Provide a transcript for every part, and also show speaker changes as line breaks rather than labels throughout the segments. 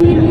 Yeah.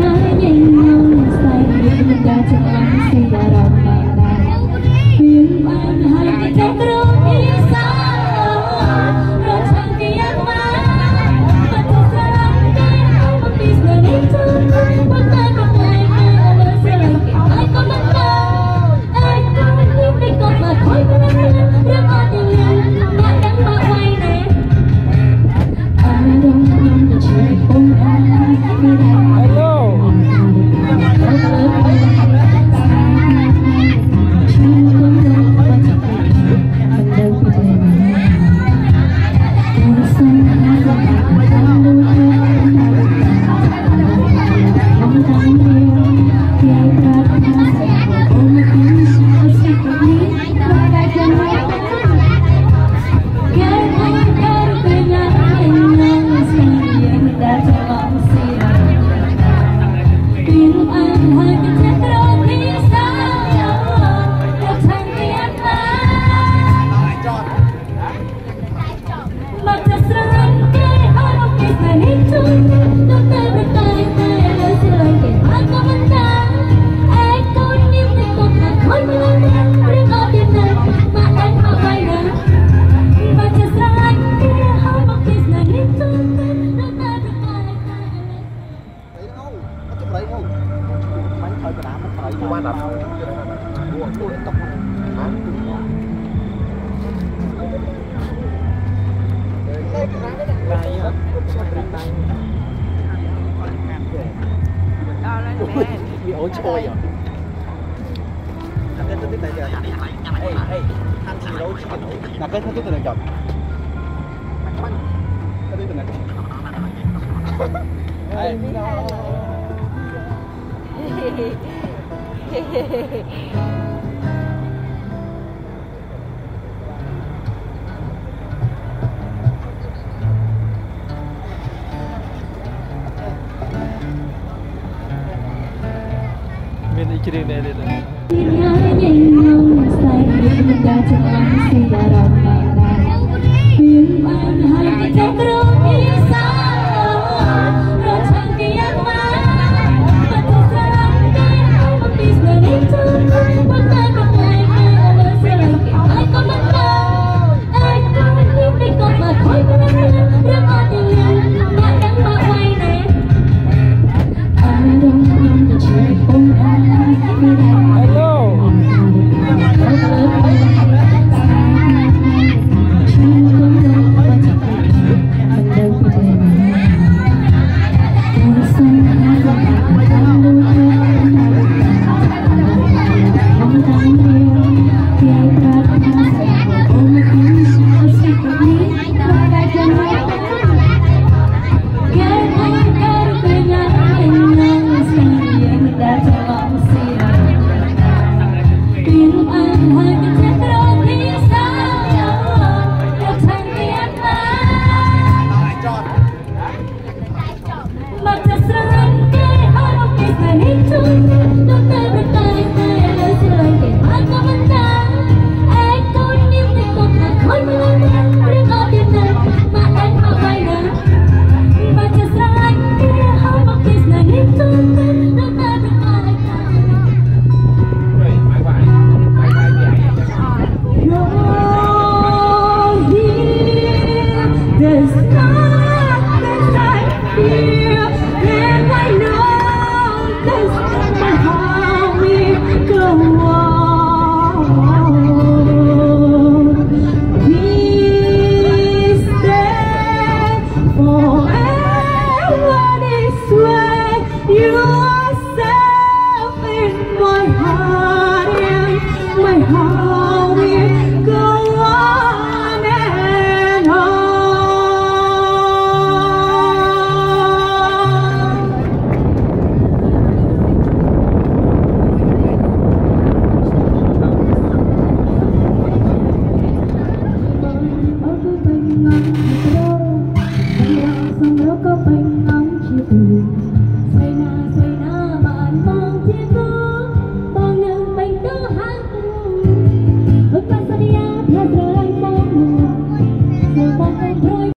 Bị ổ trôi rồi đặt cái thứ này kìa ê ê ăn gì đâu đặt cái thứ này chọn cái thứ này này đây này.
ben ikiliğini el edin. Dünyayı